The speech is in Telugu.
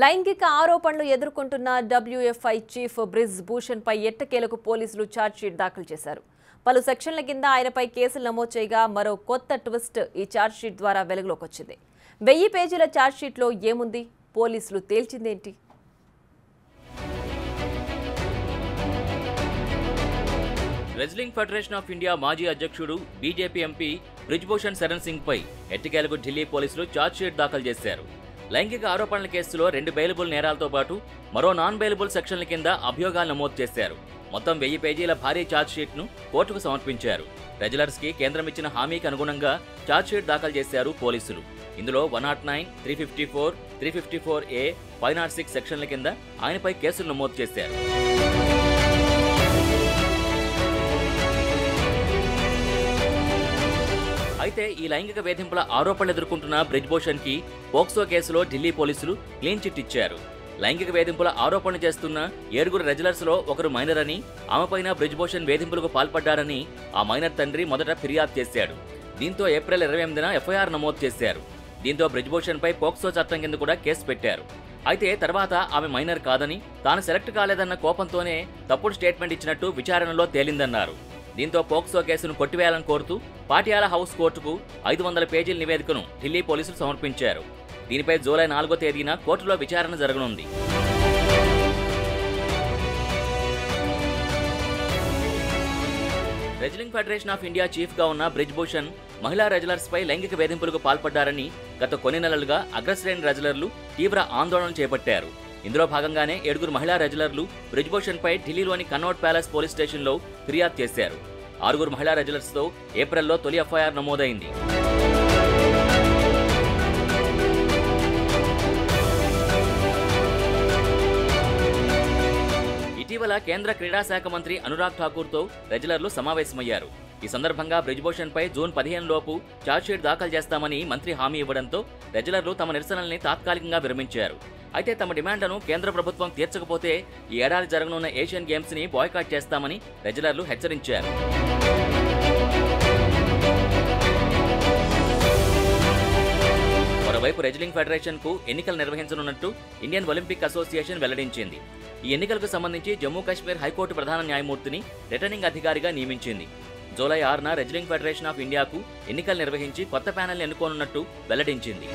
లైంగిక ఆరోపణలు ఎదుర్కొంటున్న డబ్ల్యూఎఫ్ఐ చీఫ్ బ్రిజ్ భూషణ్ పై ఎట్టకేలకు పోలీసులు ఛార్జ్షీట్ దాఖలు చేశారు. పలు సెక్షన్ల కింద ఆయనపై కేసులు నమోదు చేయగా మరో కొత్త ట్విస్ట్ ఈ ఛార్జ్షీట్ ద్వారా వెలుగులోకి వచ్చింది. వెయ్యి పేజీల ఛార్జ్షీట్లో ఏముంది? పోలీసులు తేల్చిందేంటి? రెజ్లింగ్ ఫెడరేషన్ ఆఫ్ ఇండియా మాజీ అధ్యక్షుడు బీజేపీ ఎంపీ బ్రిజ్భూషణ్ శరణ్ సింగ్ పై ఎట్టికేలకు ఢిల్లీ పోలీసులు ఛార్జ్షీట్ దాఖలు చేశారు. లైంగిక ఆరోపణల కేసులో రెండు బెయిలబుల్ నేరాలతో పాటు మరో నాన్ బెయిలబుల్ సెక్షన్ల కింద అభియోగాలు నమోదు చేశారు. మొత్తం వెయ్యి పేజీల భారీ ఛార్జ్షీట్ షీట్ను కోర్టుకు సమర్పించారు. రెజలర్స్కి కేంద్రం ఇచ్చిన హామీకి అనుగుణంగా ఛార్జ్షీట్ దాఖలు చేశారు పోలీసులు. ఇందులో one nought nine three fifty four three fifty four A five nought six సెక్షన్ల కింద ఆయనపై కేసులు నమోదు చేశారు. అయితే ఈ లైంగిక వేధింపుల ఆరోపణలు ఎదుర్కొంటున్న బ్రిజ్భూషణ్కి పోక్సో కేసులో ఢిల్లీ పోలీసులు క్లీన్ చిట్ ఇచ్చారు. లైంగిక వేధింపుల ఆరోపణలు చేస్తున్న ఏడుగురు రెజ్లర్స్లో ఒకరు మైనర్ అని ఆమెపైన బ్రిజ్భూషణ్ వేధింపులకు పాల్పడ్డారని ఆ మైనర్ తండ్రి మొదట ఫిర్యాదు చేశాడు. దీంతో ఏప్రిల్ ఇరవై ఎనిమిదిన ఎఫ్ఐఆర్ నమోదు చేశారు. దీంతో బ్రిజ్భూషణ్ పై పోక్సో చట్టం కింద కూడా కేసు పెట్టారు. అయితే తర్వాత ఆమె మైనర్ కాదని తాను సెలెక్ట్ కాలేదన్న కోపంతోనే తప్పుడు స్టేట్మెంట్ ఇచ్చినట్టు విచారణలో తేలిందన్నారు. దీంతో పోక్సో కేసును కొట్టివేయాలని కోరుతూ పాటియాలా హౌస్ కోర్టుకు ఐదు వందల పేజీల నివేదికను ఢిల్లీ పోలీసులు సమర్పించారు. దీనిపై జూలై నాలుగో తేదీన కోర్టులో విచారణ జరగనుంది. రెజ్లింగ్ ఫెడరేషన్ ఆఫ్ ఇండియా చీఫ్గా ఉన్న ఉన్న బ్రిజ్భూషణ్ మహిళా రెజ్లర్స్పై లైంగిక వేధింపులకు పాల్పడ్డారని గత కొన్ని నెలలుగా అగ్రశ్రేణి రెజ్లర్లు తీవ్ర ఆందోళన చేపట్టారు. ఇందులో భాగంగానే ఏడుగురు మహిళా రెజ్యులర్లు బ్రిజ్భూషణ్ పై ఢిల్లీలోని కన్నౌట్ ప్యాలెస్ పోలీస్ స్టేషన్లో ఫిర్యాదు చేశారు. ఆరుగురు మహిళా రెజ్లర్స్తో ఏప్రిల్లో తొలి ఎఫ్ఐఆర్ నమోదైంది. ఇటీవల కేంద్ర క్రీడా శాఖ మంత్రి అనురాగ్ ఠాకూర్తో రెజ్యులర్లు సమావేశమయ్యారు. ఈ సందర్భంగా బ్రిజ్భూషణ్ పై జూన్ పదిహేను లోపు ఛార్జ్షీట్ దాఖలు చేస్తామని మంత్రి హామీ ఇవ్వడంతో రెజ్యులర్లు తమ నిరసనల్ని తాత్కాలికంగా విరమించారు. అయితే తమ డిమాండ్లను కేంద్ర ప్రభుత్వం తీర్చకపోతే ఈ ఏడాది జరగనున్న ఏషియన్ గేమ్స్ని బాయ్కాట్ చేస్తామని రెజ్లర్లు హెచ్చరించారు. మరోవైపు రెజ్లింగ్ ఫెడరేషన్కు ఎన్నికలు నిర్వహించనున్నట్టు ఇండియన్ ఒలింపిక్ అసోసియేషన్ వెల్లడించింది. ఈ ఎన్నికలకు సంబంధించి జమ్మూ కాశ్మీర్ హైకోర్టు ప్రధాన న్యాయమూర్తిని రిటర్నింగ్ అధికారిగా నియమించింది. జూలై ఆరున రెజ్లింగ్ ఫెడరేషన్ ఆఫ్ ఇండియాకు ఎన్నికలు నిర్వహించి కొత్త ప్యానెల్ ఎన్నుకోనున్నట్టు వెల్లడించింది.